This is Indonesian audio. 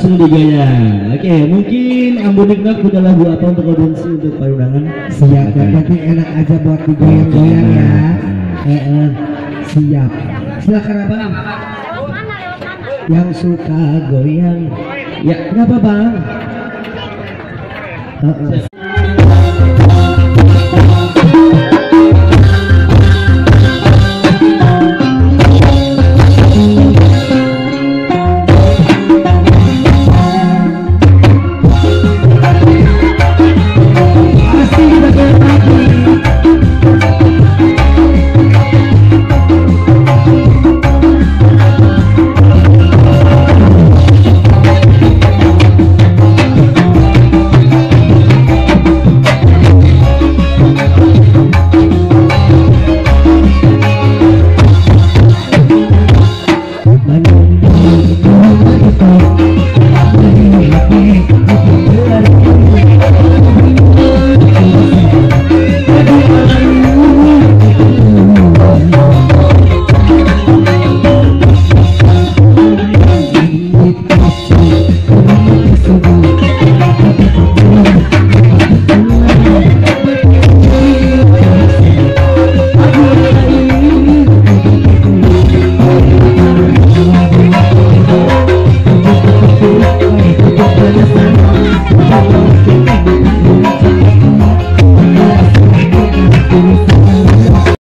langsung digaya. Oke okay, mungkin Ambuniknak punya lagu apa untuk audiensi untuk perundangan siap okay. enak aja buat digoyang-goyang ya. Eh, eh, siap. Silakan abang. Yang suka goyang. Ya, kenapa bang? Eh, eh.